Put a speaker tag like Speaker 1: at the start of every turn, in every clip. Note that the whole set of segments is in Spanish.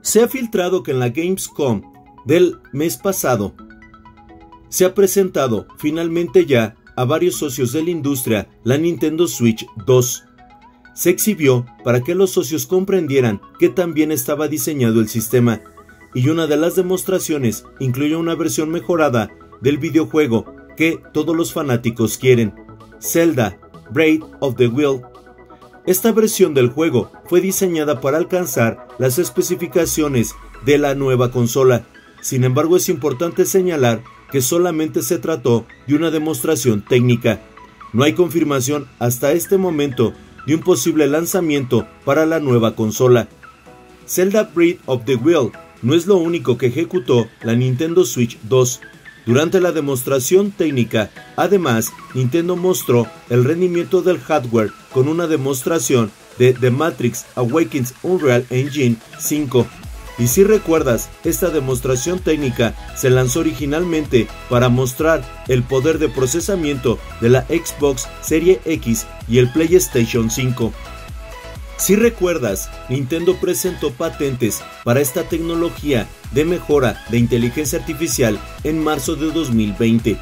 Speaker 1: Se ha filtrado que en la Gamescom del mes pasado se ha presentado finalmente ya a varios socios de la industria la Nintendo Switch 2. Se exhibió para que los socios comprendieran que también estaba diseñado el sistema, y una de las demostraciones incluye una versión mejorada del videojuego que todos los fanáticos quieren, Zelda Braid of the Wild. Esta versión del juego fue diseñada para alcanzar las especificaciones de la nueva consola. Sin embargo, es importante señalar que solamente se trató de una demostración técnica. No hay confirmación hasta este momento de un posible lanzamiento para la nueva consola. Zelda Breath of the Wild no es lo único que ejecutó la Nintendo Switch 2. Durante la demostración técnica, además, Nintendo mostró el rendimiento del hardware con una demostración de The Matrix Awakens Unreal Engine 5 y si recuerdas, esta demostración técnica se lanzó originalmente para mostrar el poder de procesamiento de la Xbox Serie X y el PlayStation 5. Si recuerdas, Nintendo presentó patentes para esta tecnología de mejora de inteligencia artificial en marzo de 2020.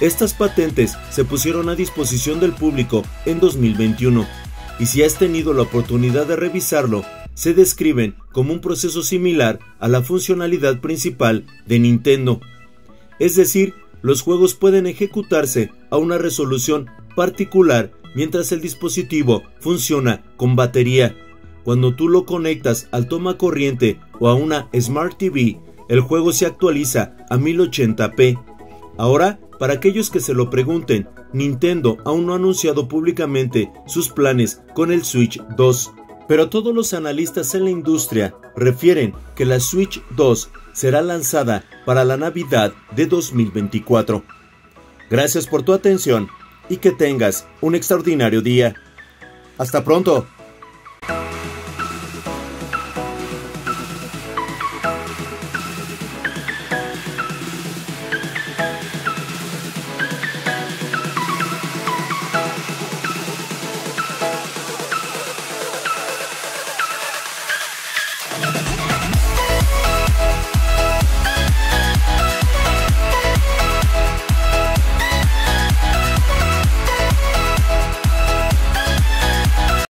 Speaker 1: Estas patentes se pusieron a disposición del público en 2021 y si has tenido la oportunidad de revisarlo, se describen como un proceso similar a la funcionalidad principal de Nintendo. Es decir, los juegos pueden ejecutarse a una resolución particular mientras el dispositivo funciona con batería. Cuando tú lo conectas al toma corriente o a una Smart TV, el juego se actualiza a 1080p. Ahora, para aquellos que se lo pregunten, Nintendo aún no ha anunciado públicamente sus planes con el Switch 2 pero todos los analistas en la industria refieren que la Switch 2 será lanzada para la Navidad de 2024. Gracias por tu atención y que tengas un extraordinario día. Hasta pronto.